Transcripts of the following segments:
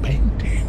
painting.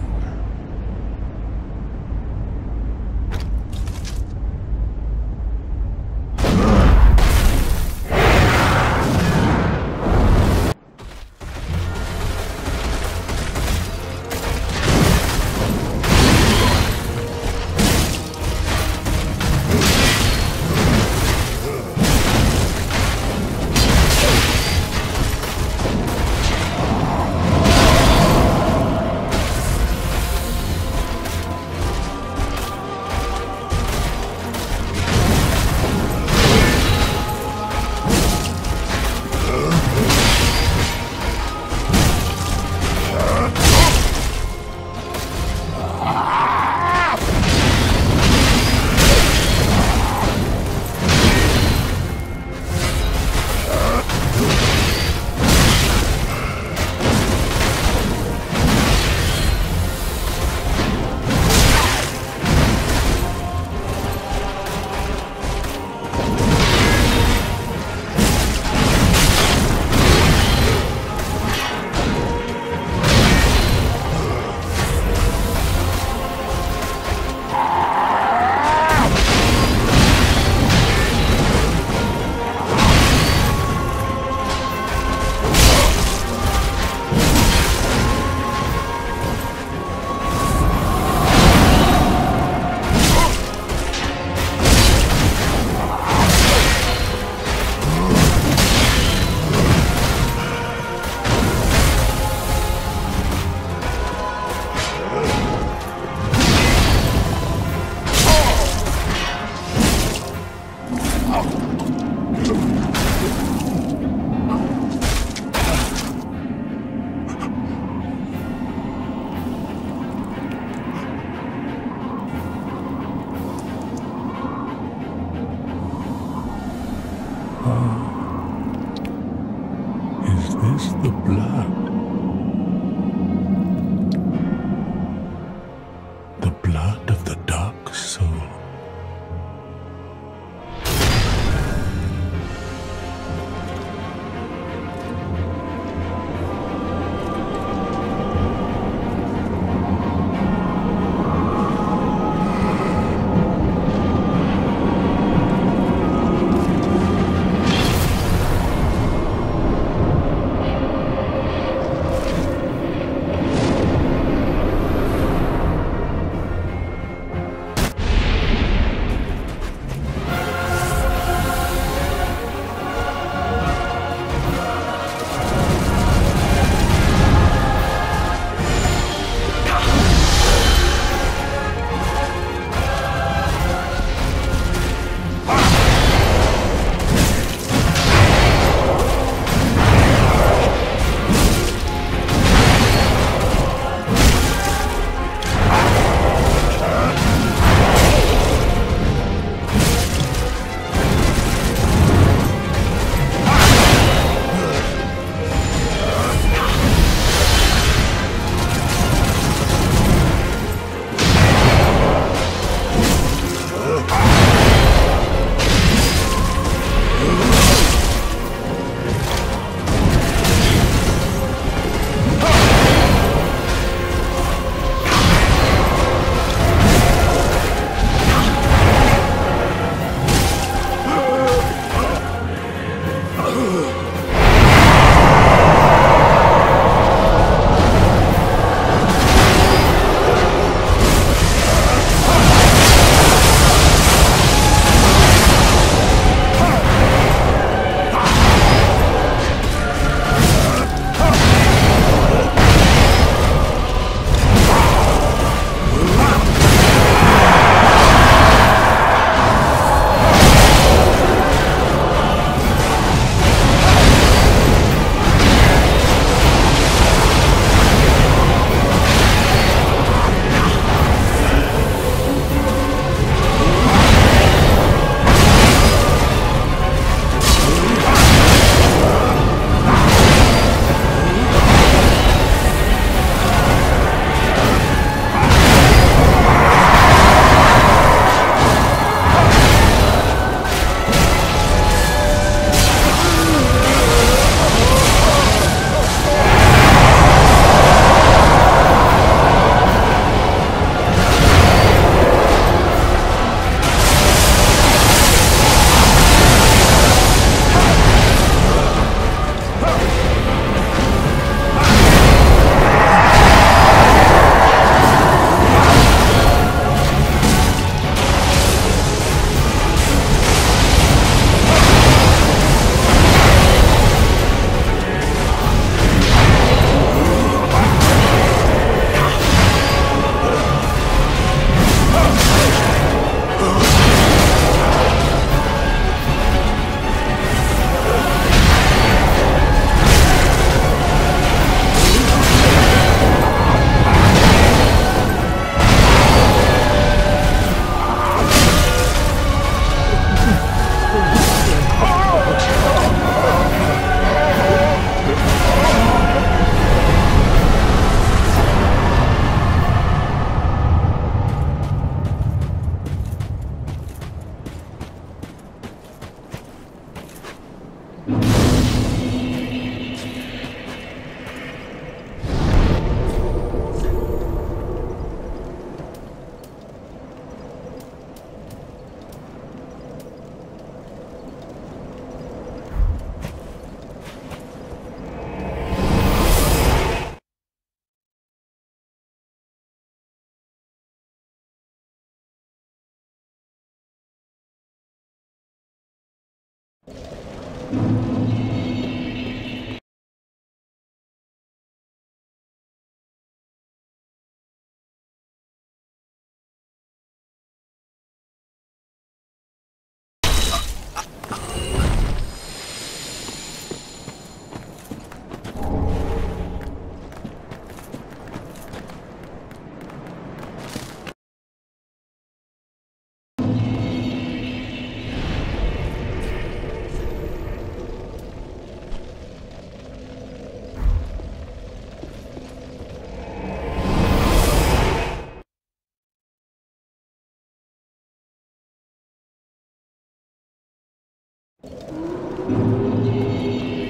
Thank you.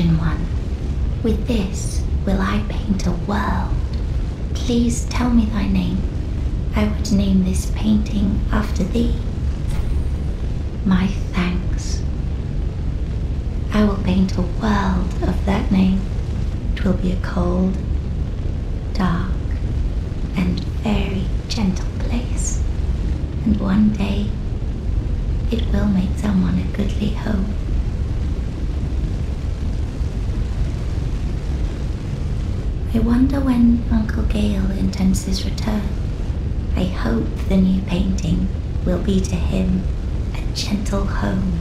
One. With this will I paint a world. Please tell me thy name. I would name this painting after thee. My thanks. I will paint a world of that name. It will be a cold, dark, and very gentle place. And one day it will make someone a goodly home. I wonder when Uncle Gael intends his return. I hope the new painting will be to him a gentle home